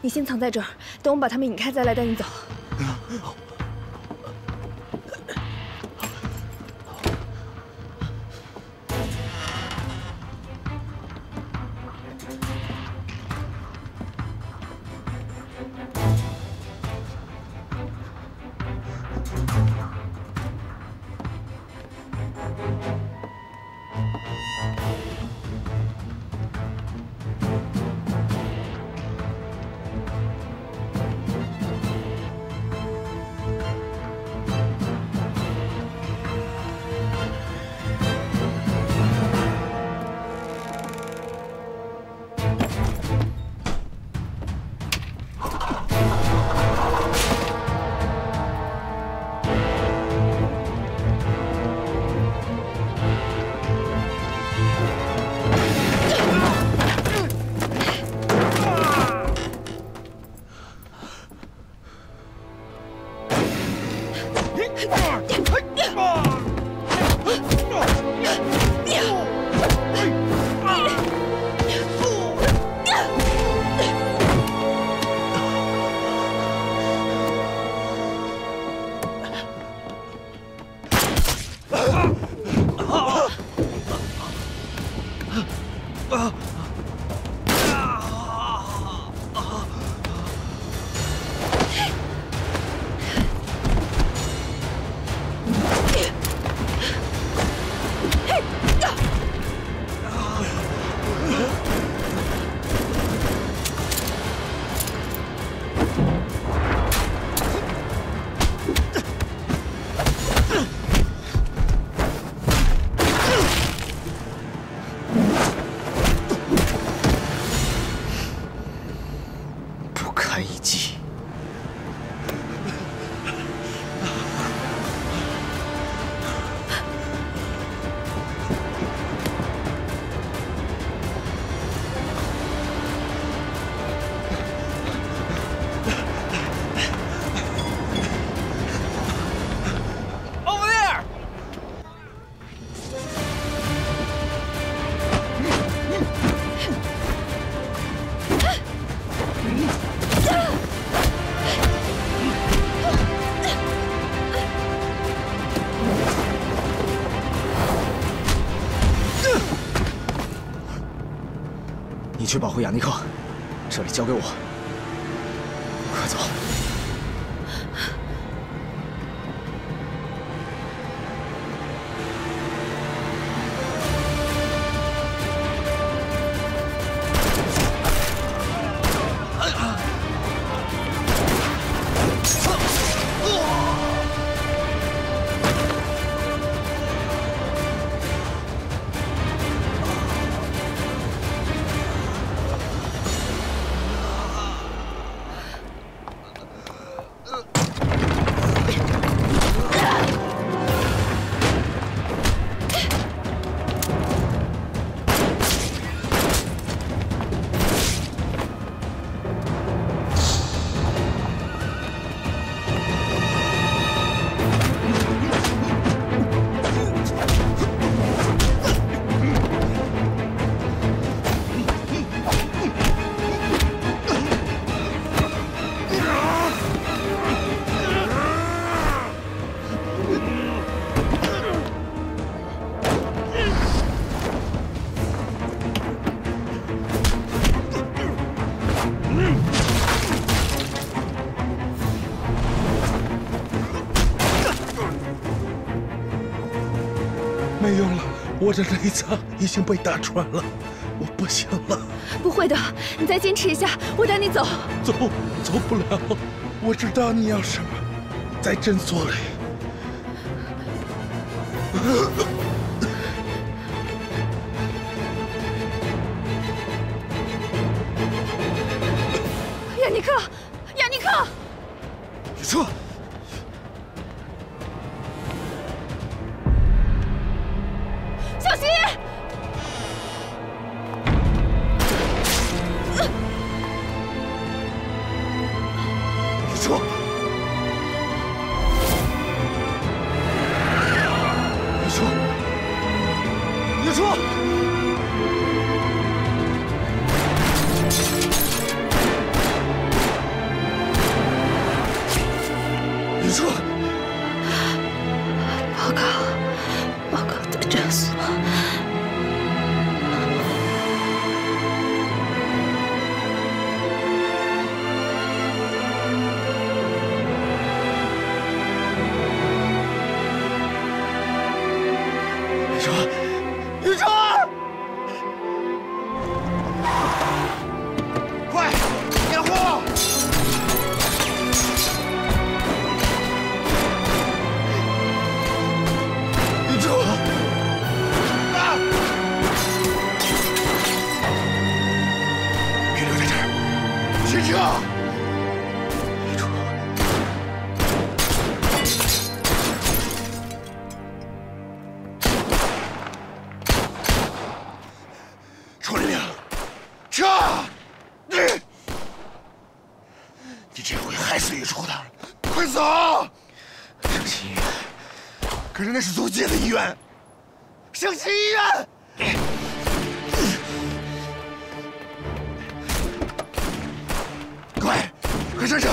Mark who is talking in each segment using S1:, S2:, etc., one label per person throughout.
S1: 你先藏在这儿，等我把他们引开再来带你走。
S2: 去保护雅尼克，这里交给我。
S3: 的内脏已经被打穿了，我不行了。
S1: 不会的，你再坚持一下，我带你走。
S3: 走，走不了。我知道你要什么，在诊所里。
S1: 亚尼克，亚尼克，
S2: 宇初，传令，撤！你，你这样会害死玉初的，快走！圣心医院，可是那是租界的医院，圣心医院。快，快上车！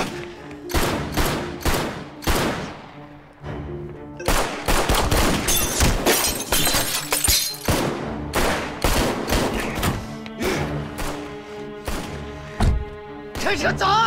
S2: 上车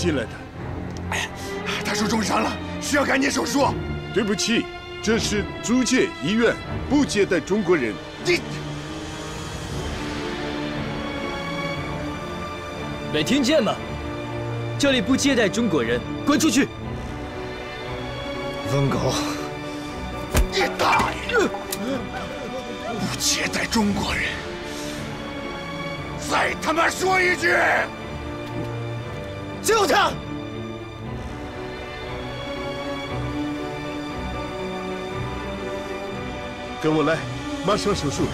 S4: 进来的？
S2: 他受重伤了，需要赶紧手术。
S4: 对不起，这是租界医院，不接待中国人。
S2: 你
S5: 没听见吗？这里不接待中国人，滚出去！
S2: 疯狗，
S3: 你大爷！不接待中国人，再他妈说一句！
S2: 救他！
S4: 跟我来，马上手术。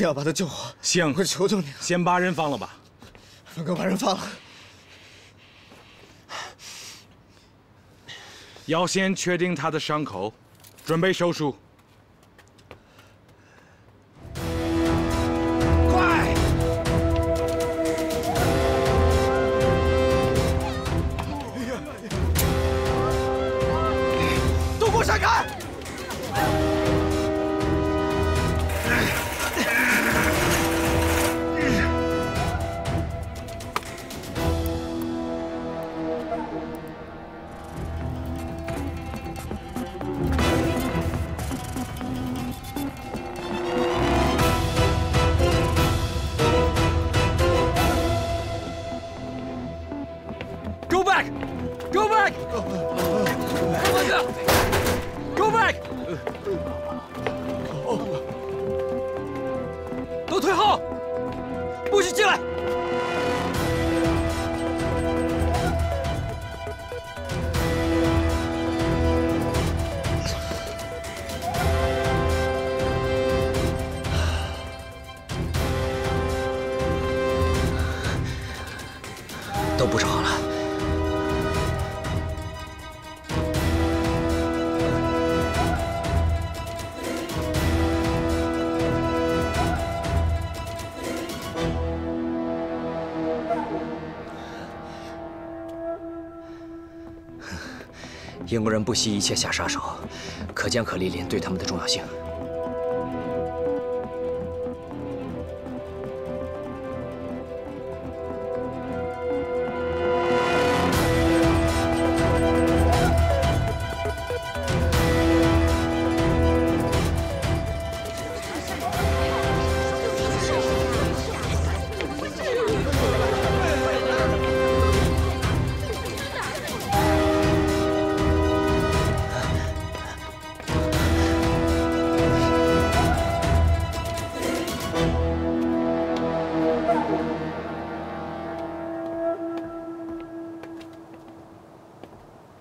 S2: 定要把他救活！
S6: 行，
S2: 我求求你了，
S6: 先把人放了吧。
S2: 疯狗把人放了。
S6: 要先确定他的伤口，准备手术。
S3: 快！
S2: 都给我闪开！英国人不惜一切下杀手，可见可丽琳对他们的重要性。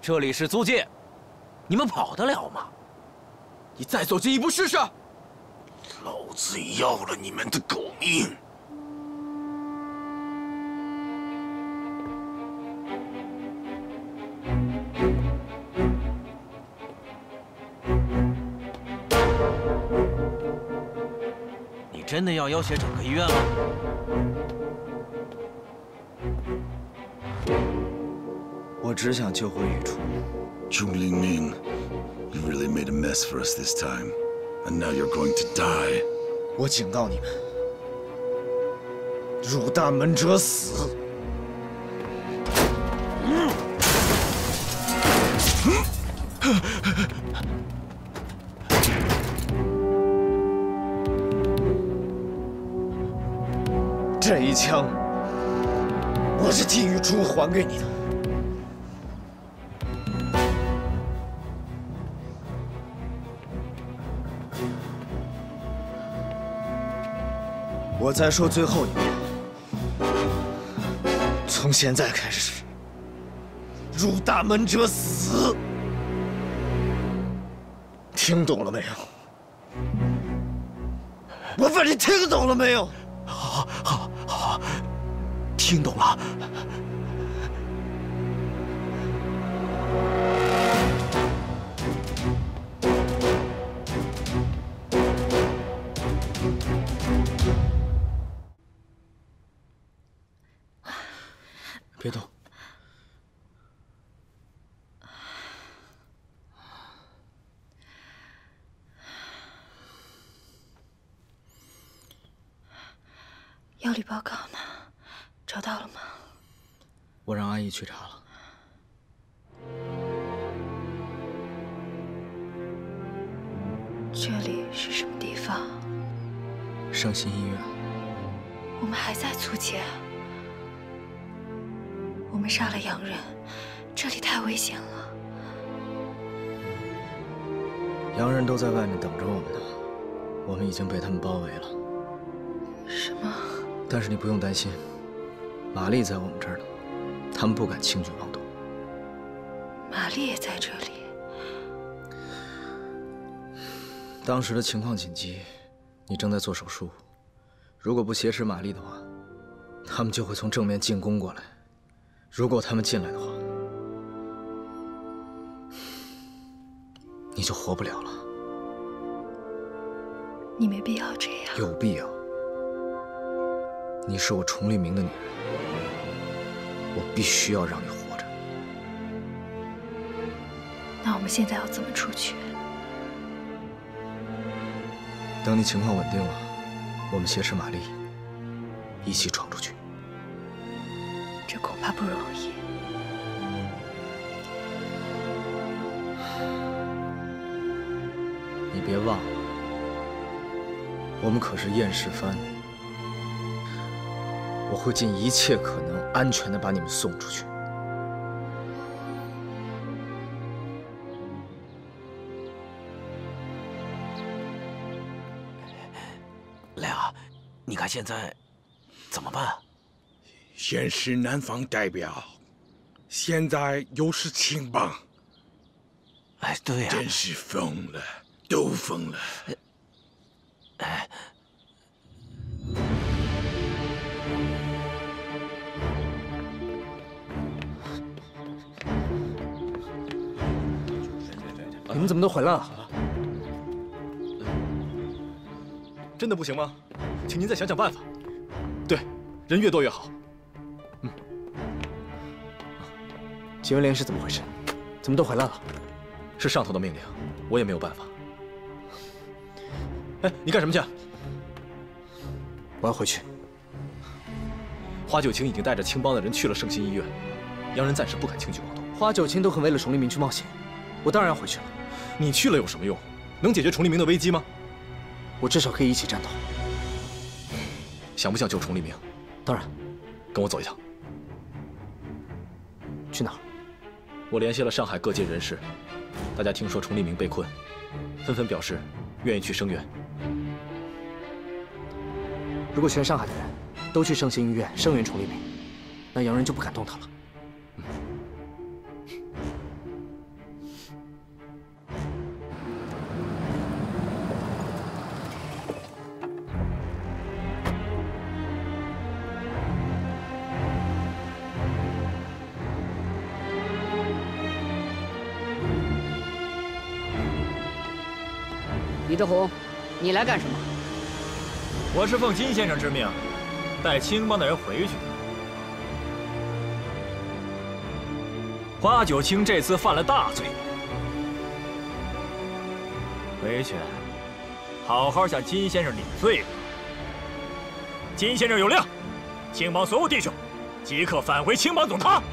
S7: 这里是租界，你们跑得了吗？
S3: 你再走近一步试试！
S8: 老子要了你们的狗命！
S7: 你真的要要挟整个医院吗？
S2: 只想救回雨初。
S8: 朱灵明，you really made a mess for us this time, and now you're going to die.
S2: 我警告你们，入大门者死。这一枪，我是替雨初还给你的。我再说最后一遍，从现在开始，入大门者死。听懂了没有？我问你听懂了没有？
S7: 好，好，好，听懂了。
S2: 别动。
S1: 药理报告呢？找到了吗？
S2: 我让阿姨去查了。
S1: 这里是什么地方？
S2: 圣心医院。
S1: 我们还在租界。杀了洋人，这里太危险了。
S2: 洋人都在外面等着我们呢，我们已经被他们包围了。
S1: 什么？
S2: 但是你不用担心，玛丽在我们这儿呢，他们不敢轻举妄动。
S1: 玛丽也在这里。
S2: 当时的情况紧急，你正在做手术，如果不挟持玛丽的话，他们就会从正面进攻过来。如果他们进来的话，你就活不了了。
S1: 你没必要这样。
S2: 有必要。你是我崇立明的女人，我必须要让你活着。
S1: 那我们现在要怎么出去？
S2: 等你情况稳定了，我们挟持玛丽，一起闯出去。
S1: 这恐怕不容易。
S2: 你别忘了，我们可是燕世藩，我会尽一切可能安全的把你们送出去。
S7: 莱雅，你看现在，怎么办？
S6: 先是南方代表，现在又是青帮，
S7: 哎，对呀、
S6: 真是疯了，都疯了。
S9: 哎你们怎么都回来了？真的不行吗？请您再想想办法。对，人越多越好。秦文莲是怎么回事？怎么都回来了？是上头的命令，我也没有办法。哎，你干什么去？我要回去。花九卿已经带着青帮的人去了圣心医院，洋人暂时不敢轻举妄动。花九卿都肯为了崇利明去冒险，我当然要回去了。你去了有什么用？能解决崇利明的危机吗？我至少可以一起战斗。想不想救崇利明？当然，跟我走一趟。去哪儿？我联系了上海各界人士，大家听说崇利明被困，纷纷表示愿意去声援。如果全上海的人都去圣心医院声援崇利明，那洋人就不敢动他了。
S10: 李德宏，你来干什么？
S11: 我是奉金先生之命，带青帮的人回去的。花九卿这次犯了大罪，回去好好向金先生领罪吧。金先生有令，青帮所有弟兄即刻返回青帮总堂。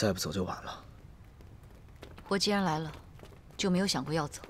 S9: 再不走就晚了。
S12: 我既然来了，就没有想过要走。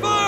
S1: 都